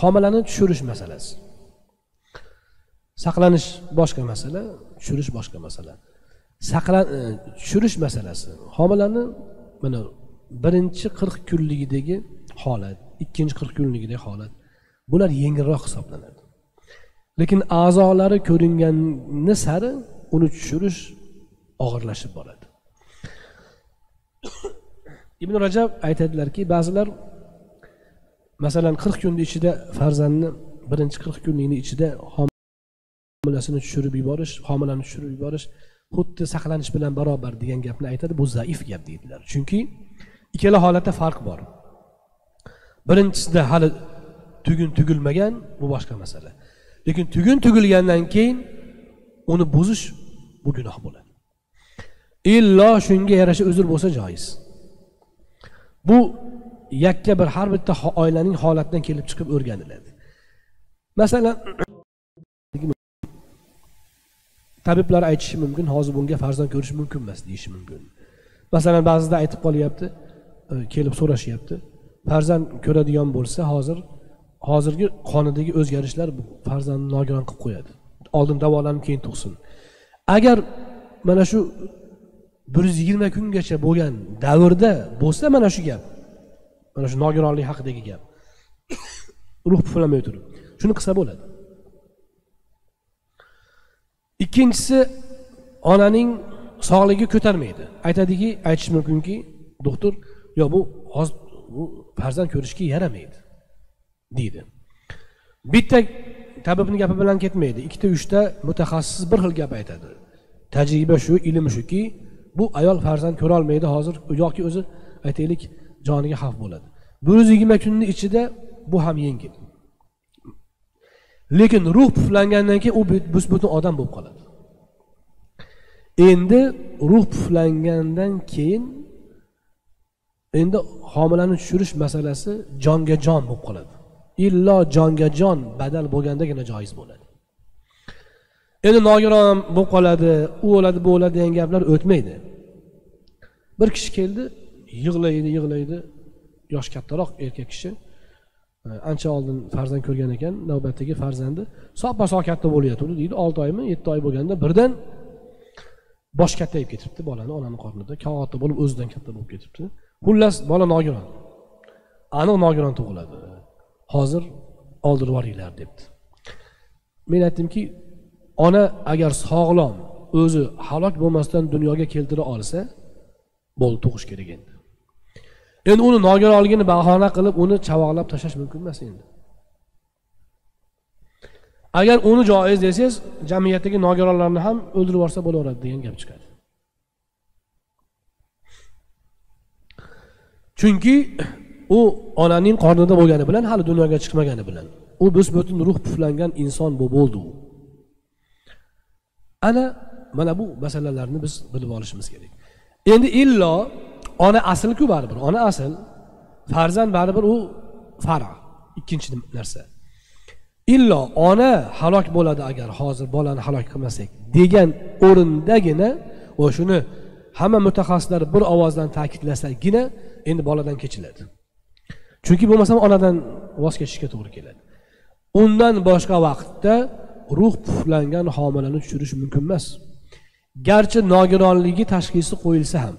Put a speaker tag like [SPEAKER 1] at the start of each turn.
[SPEAKER 1] homilani tushirish masalasi. Saqlanish boshqa masala tushirish boshqa masala. Saqlan e, tushirish masalasi homilani mana birinchi qirq kunligidagi holat ikkinchi qirq kunligidagi holat bular yengilroq hisoblanadi. Lekin a'zolari ko'ringani sari uni tushirish og'irlashib boradi. Ibn rajab aytadilarki ba'zilar masalan qirq kunni ichida farzandni birinchi qirq kunlikni ichida homilasini tushirib yuborish homilani tushirib yuborish xuddi saqlanish bilan barobar degan gapni aytadi. Bu zaif gap deydilar. Chunki ikkala holatda farq bor. Birinchisida hali tugun tugilmagan bu boshqa masala. Lekin tugun tugilgandan keyin uni buzish bu gunoh bo'ladi. Illo shunga yarasha uzr bo'lsa joiz. Bu yakka bir har bitta oilaning holatidan kelib chiqib o'rganiladi. Masalan tabiblar aytishi mumkin hozir bunga farzand ko'rish mumkin emas deyishi mumkin. Masalan ba'zida aytib qolyapti e, kelib so'rashyapti farzand ko'radigan bo'lsa hozir hozirgi qonidagi o'zgarishlar farzandni nogiron qilib qo'yadi. Oldin davolanib keyin tug'sin. Agar mana shu bir yuz yigirma kungacha bo'lgan davrda bo'lsa mana shu gap mana shu nogironlik haqidagi gap. Ruh puflamay turib. Shuni qilsa bo'ladi. Ikkinchisi onaning sog'ligi ko'tarmaydi. Aytadiki aytish mumkinki doktor yo bu hozir bu farzand ko'rishga yaramaydi deydi. Bitta tabibni gapi bilan ketmaydi. Ikkita uchta mutaxassis bir xil gap aytadi. Tajriba shu ilm shuki bu ayol farzand ko'rolmaydi hozir yoki o'zi aytaylik joniga xavf bo'ladi. Bir yuz yigirma kunni ichida bu ham yengil. Lekin ruh puflangandan keyin u bus butun odam bo'lib qoladi. Endi ruh puflangandan keyin endi homilani tushirish masalasi jonga jon bo'lib qoladi. Illo jonga jon badal bo'lgandagina joiz bo'ladi. Endi nogiron bo'lib qoladi u o'ladi bu o'ladi degan gaplar o'tmaydi. Bir kishi keldi yig'laydi yig'laydi. Yoshi kattaroq erkak kishi. Ancha oldin farzand ko'rgan ekan navbatdagi farzandi. Soppa sog' katta bo'layotgandi deydi. Olti oymi yetti oy bo'lganda birdan boshi kattayib ketibdi bolani onani qornida. Katta bo'lib o'zidan katta bo'lib ketibdi. Xullas bola nogiron. Aniq nogiron tug'iladi. Hozir oldirib yuboringlar debdi. Men aytdimki ona agar sog'lom o'zi halok bo'lmasdan dunyoga keltira olsa bo'ldi tug'ish kerak endi. Endi uni nogironligini bahona qilib uni chavoqlab tashlash mumkin emas endi. Agar uni joiz desangiz jamiyatdagi nogironlarni ham o'ldirib yuborsa bo'laveradi degan gap chiqadi. Chunki u onaning qornida bo'lgani bilan hali dunyoga chiqmagani bilan u biz butun ruh puflangan inson bo'ldi u. Ana mana bu masalalarni biz bilib olishimiz kerak. Endi illo ona aslku baribir ona asl farzand baribir u fara ikkinchi narsa. Illo ona halok bo'ladi agar hozir bolani halok qilmasak degan o'rindagina va shuni hamma mutaxassislar bir ovozdan ta'kidlasagina endi boladan kechiladi. Chunki bo'lmasam onadan voz kechishga to'g'ri keladi. Undan boshqa vaqtda ruh puflangan homilani tushirish mumkin emas. Garchi nogironligi tashxisi qo'yilsa ham